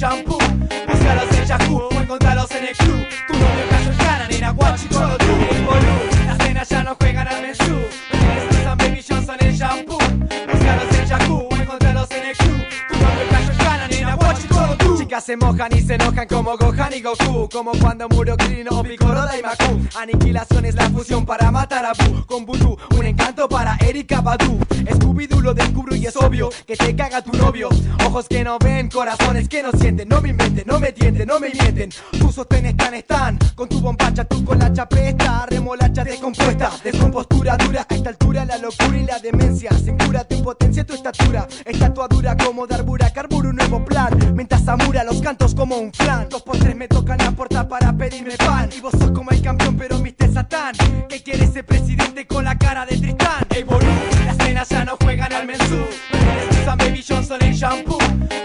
shampoo. Búscalos en Yahoo o encontralos en el club. Tu novio cayó en Canan, en Aguachi, Coro, tú y Bolú Las nenas ya no juegan al menú Ustedes usan Baby Johnson en shampoo. Se mojan y se enojan como Gohan y Goku Como cuando murió Kirino o Piccolo Daimaku Aniquilación es la fusión para matar a Buu. Con Voodoo, un encanto para Erika Badu. Scooby-Doo lo descubro y es obvio que te caga tu novio. Ojos que no ven, corazones que no sienten. No me inventen, no me tienten, no me mienten. Tus sostenes están, están. Con tu bombacha, tú con la chapesta Remolacha descompuesta Descompostura dura. A esta altura la locura y la demencia. Sin cura tu impotencia, tu estatura. Estatua dura como Darbura Carburo un nuevo plan Mientras amura los cantos como un flan Dos por tres me tocan la puerta para pedirme pan. Y vos sos como el campeón pero viste satán. ¿Qué quiere ese presidente con la cara de Tristán? Ey boludo, las nenas ya no juegan al mensú. Usan Baby Johnson en shampoo.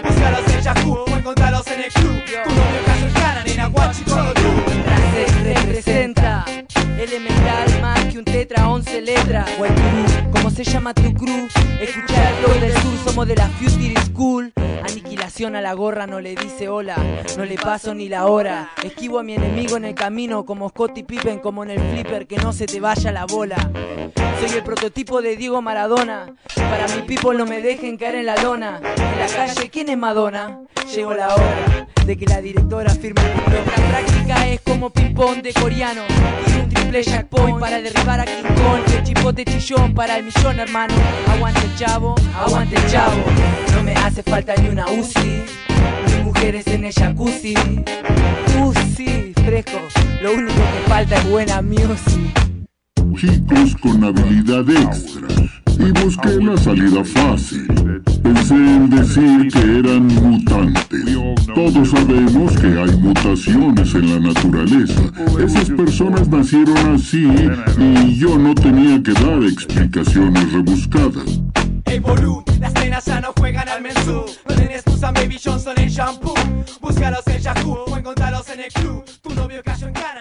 Búscalos en Yahoo o encontralos en el club. Tu novio cayó en cara, nena, guachi todo tú. Frase representa Elemental más que un tetra, 11 letras. White Crew, ¿cómo se llama tu crew? Escucha el del sur, somos de la Future School Aniquilación a la gorra no le dice hola No le paso ni la hora. Esquivo a mi enemigo en el camino Como Scottie Pippen, como en el flipper Que no se te vaya la bola. Soy el prototipo de Diego Maradona. Para mi people no me dejen caer en la lona. En la calle, ¿quién es Madonna? Llegó la hora de que la directora firme. El La práctica es como ping-pong de coreano Y un triple jackpot para derribar a King Kong. Que chipote chillón para el millón hermano. Aguante el chavo, aguante el chavo. No me hace falta ni una UCI Ni mujeres en el jacuzzi. UCI, fresco. Lo único que falta es buena music. Chicos con habilidad extra. Y busqué la salida fácil. En decir que eran mutantes. Todos sabemos que hay mutaciones en la naturaleza. Esas personas nacieron así y yo no tenía que dar explicaciones rebuscadas. Ey boludo, las nenas ya no juegan al mensú No tienes usan Baby Johnson en shampoo Búscalos en Yahoo o encontralos en el club Tu novio cayó en cara,